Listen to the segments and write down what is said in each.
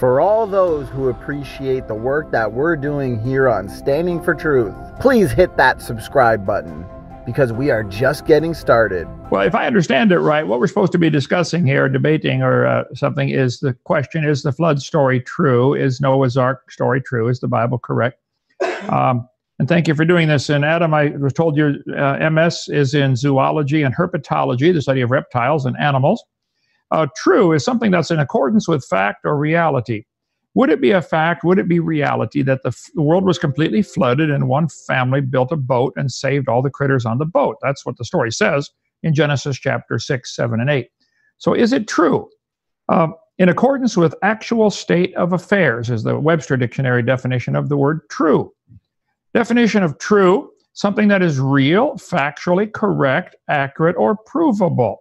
For all those who appreciate the work that we're doing here on Standing for Truth, please hit that subscribe button because we are just getting started. Well, if I understand it right, what we're supposed to be discussing here, debating or uh, something, is the question is the flood story true? Is Noah's Ark story true? Is the Bible correct? Um, and thank you for doing this. And Adam, I was told your uh, MS is in zoology and herpetology, the study of reptiles and animals. Uh, true is something that's in accordance with fact or reality. Would it be a fact? Would it be reality that the, f- the world was completely flooded and one family built a boat and saved all the critters on the boat? That's what the story says in Genesis chapter 6, 7, and 8. So is it true? Uh, in accordance with actual state of affairs is the Webster Dictionary definition of the word true. Definition of true something that is real, factually correct, accurate, or provable,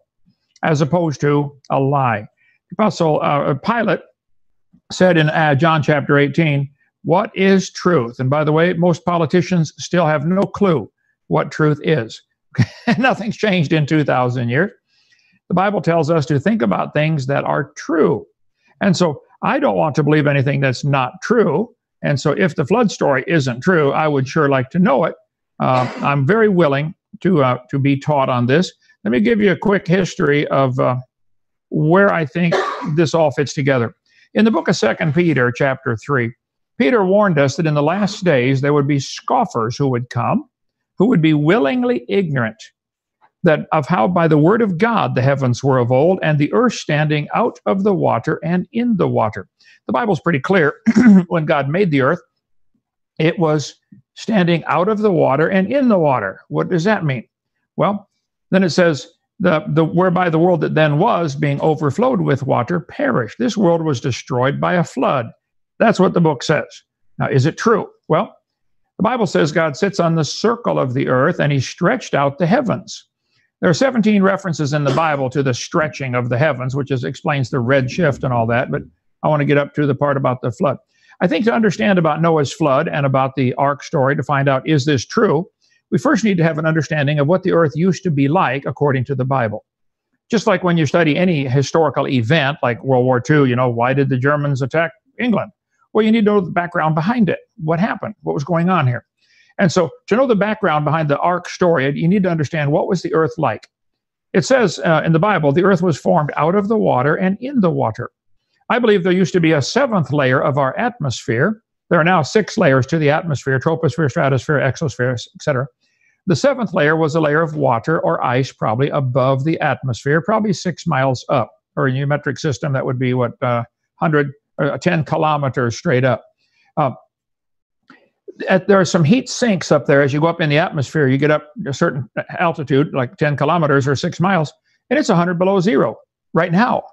as opposed to a lie. Apostle uh, Pilate said in uh, John chapter 18, What is truth? And by the way, most politicians still have no clue what truth is. Nothing's changed in 2,000 years. The Bible tells us to think about things that are true. And so I don't want to believe anything that's not true. And so, if the flood story isn't true, I would sure like to know it. Uh, I'm very willing to uh, to be taught on this. Let me give you a quick history of uh, where I think this all fits together. In the book of Second Peter, chapter three, Peter warned us that in the last days there would be scoffers who would come, who would be willingly ignorant that of how by the word of God the heavens were of old, and the earth standing out of the water and in the water. The Bible's pretty clear. when God made the earth, it was standing out of the water and in the water. What does that mean? Well, then it says, the, the whereby the world that then was being overflowed with water perished. This world was destroyed by a flood. That's what the book says. Now, is it true? Well, the Bible says God sits on the circle of the earth and he stretched out the heavens. There are 17 references in the Bible to the stretching of the heavens, which is, explains the red shift and all that, but I want to get up to the part about the flood. I think to understand about Noah's flood and about the ark story, to find out is this true, we first need to have an understanding of what the earth used to be like according to the Bible. Just like when you study any historical event like World War II, you know, why did the Germans attack England? Well, you need to know the background behind it. What happened? What was going on here? And so, to know the background behind the ark story, you need to understand what was the earth like. It says uh, in the Bible, the earth was formed out of the water and in the water. I believe there used to be a seventh layer of our atmosphere. There are now six layers to the atmosphere troposphere, stratosphere, exosphere, etc. The seventh layer was a layer of water or ice, probably above the atmosphere, probably six miles up. Or in your metric system, that would be what, uh, 100, uh, 10 kilometers straight up. Uh, at, there are some heat sinks up there as you go up in the atmosphere. You get up a certain altitude, like 10 kilometers or six miles, and it's 100 below zero right now.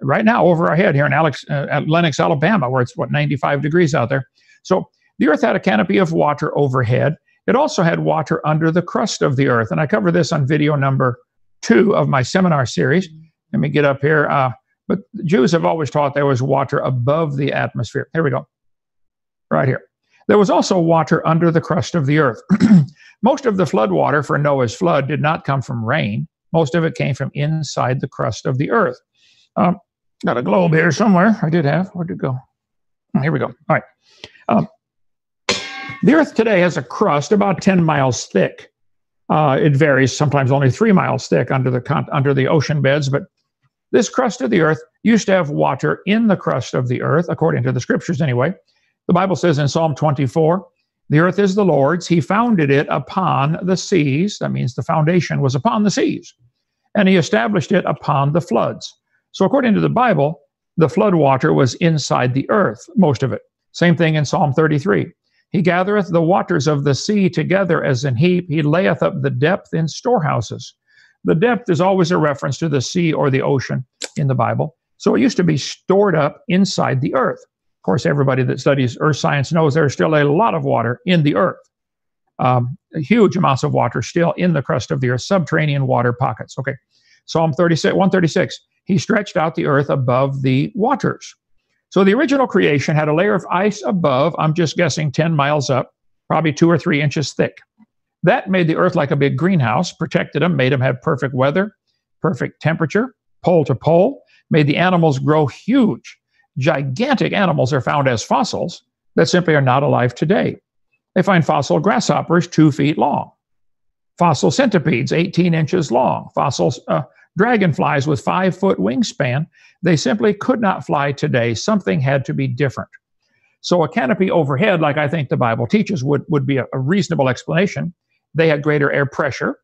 Right now, over our head here in Alex, uh, at Lenox, Alabama, where it's what 95 degrees out there. So the Earth had a canopy of water overhead. It also had water under the crust of the Earth, and I cover this on video number two of my seminar series. Let me get up here. Uh, but Jews have always taught there was water above the atmosphere. Here we go. Right here. There was also water under the crust of the earth. Most of the flood water for Noah's flood did not come from rain. Most of it came from inside the crust of the earth. Um, got a globe here somewhere. I did have. Where'd it go? Here we go. All right. The earth today has a crust about 10 miles thick. Uh, it varies, sometimes only three miles thick under the, con- under the ocean beds, but this crust of the earth used to have water in the crust of the earth, according to the scriptures anyway. The Bible says in Psalm 24, the earth is the Lord's. He founded it upon the seas. That means the foundation was upon the seas. And he established it upon the floods. So, according to the Bible, the flood water was inside the earth, most of it. Same thing in Psalm 33. He gathereth the waters of the sea together as an heap. He layeth up the depth in storehouses. The depth is always a reference to the sea or the ocean in the Bible. So it used to be stored up inside the earth. Of course, everybody that studies earth science knows there's still a lot of water in the earth. Um, huge amounts of water still in the crust of the earth, subterranean water pockets. Okay. Psalm 36, 136, he stretched out the earth above the waters. So the original creation had a layer of ice above, I'm just guessing 10 miles up, probably two or three inches thick. That made the earth like a big greenhouse, protected them, made them have perfect weather, perfect temperature, pole to pole, made the animals grow huge gigantic animals are found as fossils that simply are not alive today. They find fossil grasshoppers two feet long, fossil centipedes 18 inches long, fossil uh, dragonflies with five foot wingspan. They simply could not fly today. Something had to be different. So a canopy overhead, like I think the Bible teaches, would, would be a, a reasonable explanation. They had greater air pressure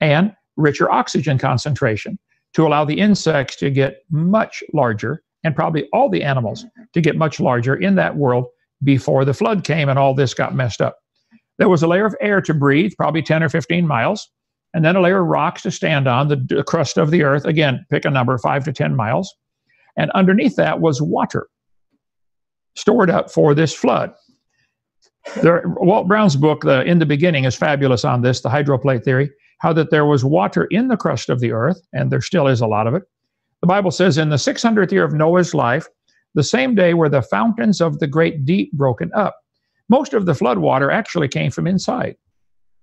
and richer oxygen concentration to allow the insects to get much larger and probably all the animals to get much larger in that world before the flood came and all this got messed up. There was a layer of air to breathe, probably 10 or 15 miles, and then a layer of rocks to stand on, the, the crust of the earth. Again, pick a number, five to 10 miles. And underneath that was water stored up for this flood. There, Walt Brown's book, the, In the Beginning, is fabulous on this, the hydroplate theory, how that there was water in the crust of the earth, and there still is a lot of it. The Bible says, in the 600th year of Noah's life, the same day were the fountains of the great deep broken up. Most of the flood water actually came from inside.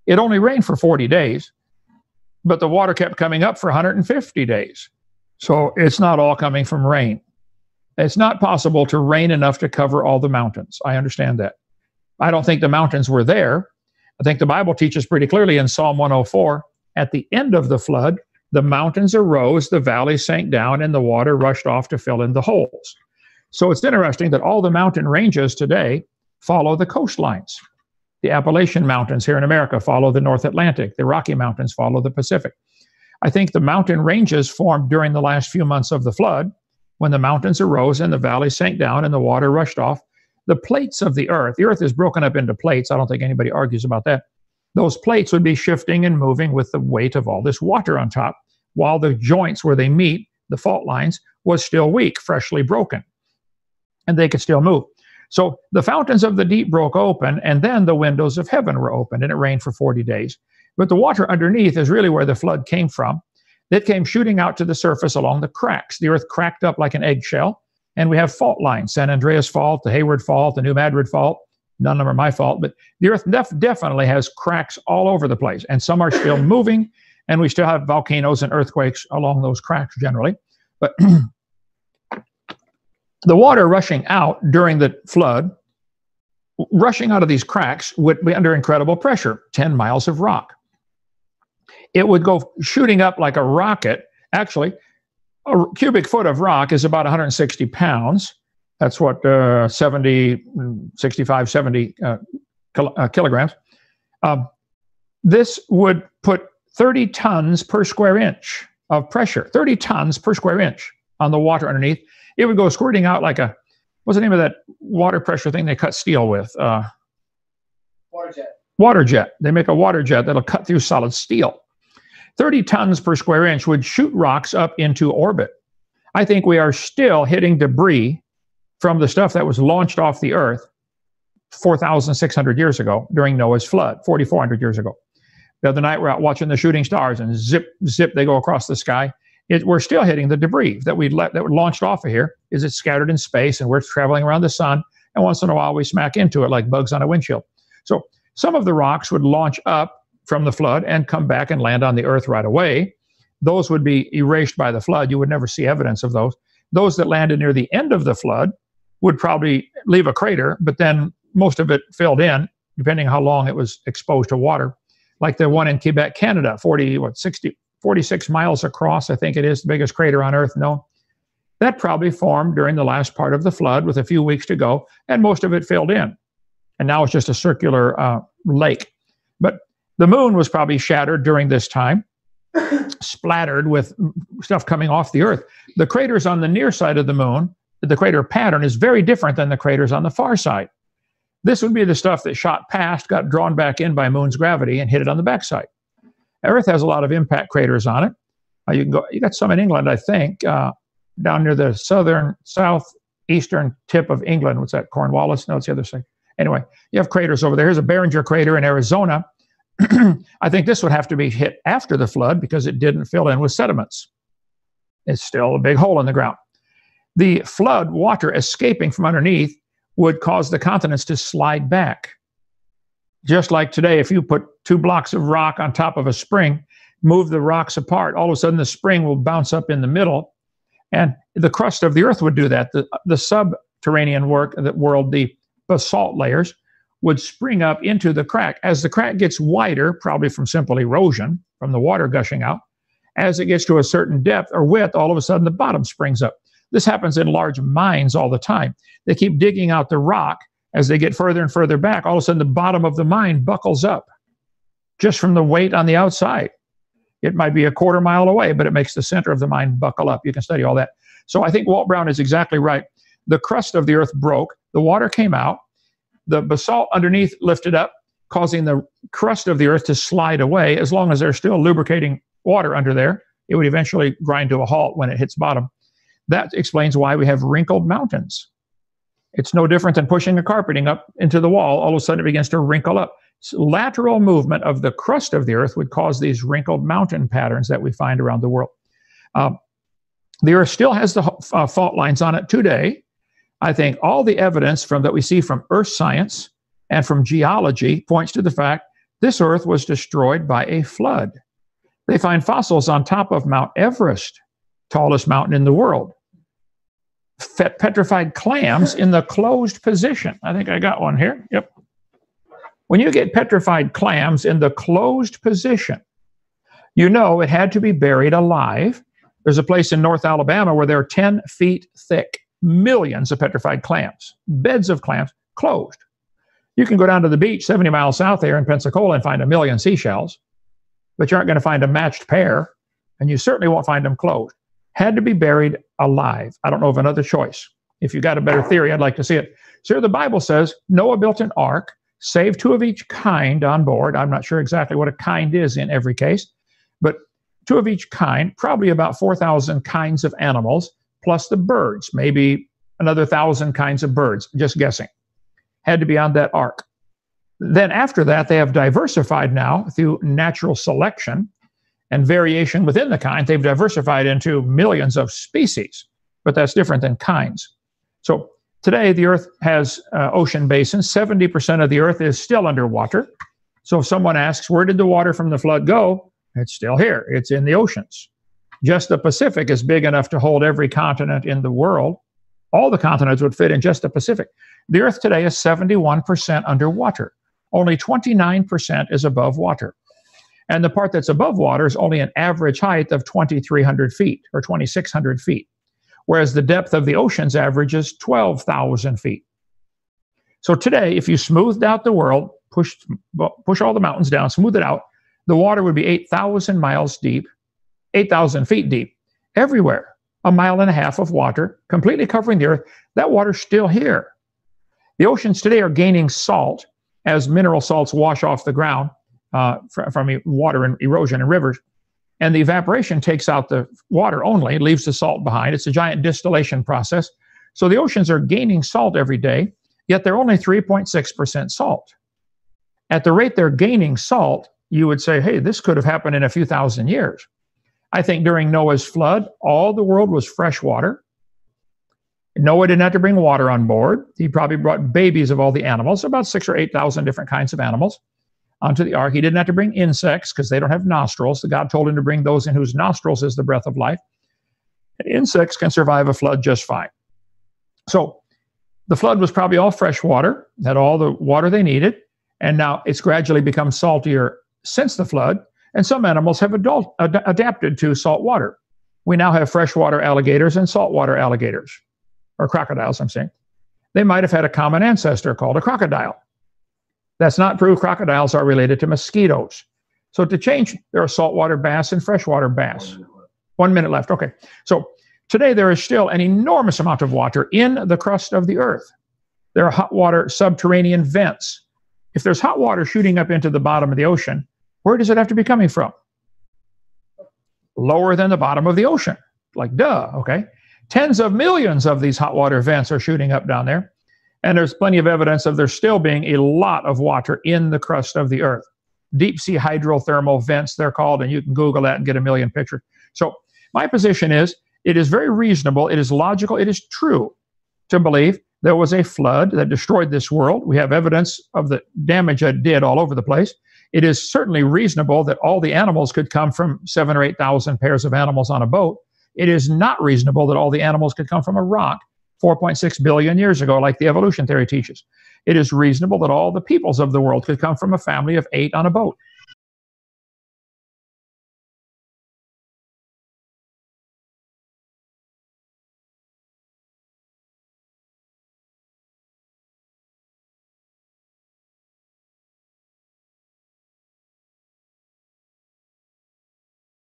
It only rained for 40 days, but the water kept coming up for 150 days. So it's not all coming from rain. It's not possible to rain enough to cover all the mountains. I understand that. I don't think the mountains were there. I think the Bible teaches pretty clearly in Psalm 104 at the end of the flood, the mountains arose, the valleys sank down, and the water rushed off to fill in the holes. So it's interesting that all the mountain ranges today follow the coastlines. The Appalachian Mountains here in America follow the North Atlantic, the Rocky Mountains follow the Pacific. I think the mountain ranges formed during the last few months of the flood when the mountains arose and the valleys sank down and the water rushed off. The plates of the earth, the earth is broken up into plates. I don't think anybody argues about that. Those plates would be shifting and moving with the weight of all this water on top, while the joints where they meet, the fault lines, was still weak, freshly broken. And they could still move. So the fountains of the deep broke open, and then the windows of heaven were opened, and it rained for 40 days. But the water underneath is really where the flood came from. It came shooting out to the surface along the cracks. The earth cracked up like an eggshell, and we have fault lines San Andreas Fault, the Hayward Fault, the New Madrid Fault. None of them are my fault, but the earth def- definitely has cracks all over the place, and some are still moving, and we still have volcanoes and earthquakes along those cracks generally. But the water rushing out during the flood, rushing out of these cracks, would be under incredible pressure 10 miles of rock it would go shooting up like a rocket. Actually, a cubic foot of rock is about 160 pounds. That's what uh, 70, 65, 70 uh, kil- uh, kilograms. Um, this would put 30 tons per square inch of pressure, 30 tons per square inch on the water underneath. It would go squirting out like a, what's the name of that water pressure thing they cut steel with? Uh, water jet. Water jet. They make a water jet that'll cut through solid steel. 30 tons per square inch would shoot rocks up into orbit. I think we are still hitting debris from the stuff that was launched off the Earth 4,600 years ago during Noah's flood, 4,400 years ago. The other night, we're out watching the shooting stars, and zip, zip, they go across the sky. It, we're still hitting the debris that we let that launched off of here. Is it scattered in space, and we're traveling around the sun, and once in a while we smack into it like bugs on a windshield. So some of the rocks would launch up from the flood and come back and land on the earth right away. Those would be erased by the flood. You would never see evidence of those. Those that landed near the end of the flood would probably leave a crater, but then most of it filled in, depending how long it was exposed to water. Like the one in Quebec, Canada, 40, what, 60, 46 miles across, I think it is the biggest crater on Earth known. That probably formed during the last part of the flood with a few weeks to go, and most of it filled in. And now it's just a circular uh, lake. But the moon was probably shattered during this time, splattered with stuff coming off the Earth. The craters on the near side of the moon, the crater pattern is very different than the craters on the far side. This would be the stuff that shot past, got drawn back in by moon's gravity, and hit it on the backside. Earth has a lot of impact craters on it. Uh, you can go. You got some in England, I think, uh, down near the southern, southeastern tip of England. What's that? Cornwallis? No, it's the other side. Anyway, you have craters over there. Here's a Barringer crater in Arizona. I think this would have to be hit after the flood because it didn't fill in with sediments. It's still a big hole in the ground. The flood water escaping from underneath would cause the continents to slide back. Just like today, if you put two blocks of rock on top of a spring, move the rocks apart, all of a sudden the spring will bounce up in the middle And the crust of the earth would do that. The, the subterranean work, the world, the basalt layers, would spring up into the crack. As the crack gets wider, probably from simple erosion, from the water gushing out, as it gets to a certain depth or width, all of a sudden the bottom springs up. This happens in large mines all the time. They keep digging out the rock as they get further and further back. All of a sudden, the bottom of the mine buckles up just from the weight on the outside. It might be a quarter mile away, but it makes the center of the mine buckle up. You can study all that. So I think Walt Brown is exactly right. The crust of the earth broke, the water came out, the basalt underneath lifted up, causing the crust of the earth to slide away. As long as there's still lubricating water under there, it would eventually grind to a halt when it hits bottom. That explains why we have wrinkled mountains. It's no different than pushing a carpeting up into the wall. All of a sudden, it begins to wrinkle up. So lateral movement of the crust of the earth would cause these wrinkled mountain patterns that we find around the world. Um, the earth still has the uh, fault lines on it today. I think all the evidence from that we see from earth science and from geology points to the fact this earth was destroyed by a flood. They find fossils on top of Mount Everest tallest mountain in the world. Petrified clams in the closed position. I think I got one here. Yep. When you get petrified clams in the closed position, you know it had to be buried alive. There's a place in North Alabama where they're 10 feet thick, millions of petrified clams, beds of clams, closed. You can go down to the beach 70 miles south there in Pensacola and find a million seashells, but you aren't going to find a matched pair, and you certainly won't find them closed had to be buried alive. I don't know of another choice. If you got a better theory, I'd like to see it. So the Bible says Noah built an ark, saved two of each kind on board. I'm not sure exactly what a kind is in every case, but two of each kind, probably about 4,000 kinds of animals, plus the birds, maybe another thousand kinds of birds, just guessing, had to be on that ark. Then after that, they have diversified now through natural selection and variation within the kind, they've diversified into millions of species, but that's different than kinds. So today, the Earth has uh, ocean basins. 70% of the Earth is still underwater. So if someone asks, where did the water from the flood go? It's still here, it's in the oceans. Just the Pacific is big enough to hold every continent in the world. All the continents would fit in just the Pacific. The Earth today is 71% underwater. Only 29% is above water. And the part that's above water is only an average height of 2,300 feet or 2,600 feet, whereas the depth of the oceans averages 12,000 feet. So today, if you smoothed out the world, push, push all the mountains down, smooth it out, the water would be 8,000 miles deep, 8,000 feet deep, everywhere. A mile and a half of water, completely covering the earth. That water's still here. The oceans today are gaining salt as mineral salts wash off the ground uh, from, from water and erosion and rivers. And the evaporation takes out the water only, leaves the salt behind. It's a giant distillation process. So the oceans are gaining salt every day, yet they're only 3.6% salt. At the rate they're gaining salt, you would say, hey, this could have happened in a few thousand years. I think during Noah's flood, all the world was fresh water. Noah didn't have to bring water on board. He probably brought babies of all the animals, about six or 8,000 different kinds of animals onto the ark. He didn't have to bring insects because they don't have nostrils. The God told him to bring those in whose nostrils is the breath of life. And insects can survive a flood just fine. So the flood was probably all fresh water, had all the water they needed, and now it's gradually become saltier since the flood. And some animals have adult, ad- adapted to salt water. We now have freshwater alligators and saltwater alligators, or crocodiles, I'm saying. They might have had a common ancestor called a crocodile. That's not proof crocodiles are related to mosquitoes. So to change, there are saltwater bass and freshwater bass. One minute left. Okay. So today there is still an enormous amount of water in the crust of the earth. There are hot water subterranean vents. If there's hot water shooting up into the bottom of the ocean, where does it have to be coming from? Lower than the bottom of the ocean. Like, duh, okay? Tens of millions of these hot water vents are shooting up down there. And there's plenty of evidence of there still being a lot of water in the crust of the earth. Deep sea hydrothermal vents, they're called, and you can Google that and get a million pictures. So, my position is it is very reasonable, it is logical, it is true to believe there was a flood that destroyed this world. We have evidence of the damage it did all over the place. It is certainly reasonable that all the animals could come from seven or 8,000 pairs of animals on a boat. It is not reasonable that all the animals could come from a rock 4.6 billion years ago, like the evolution theory teaches. It is reasonable that all the peoples of the world could come from a family of eight on a boat.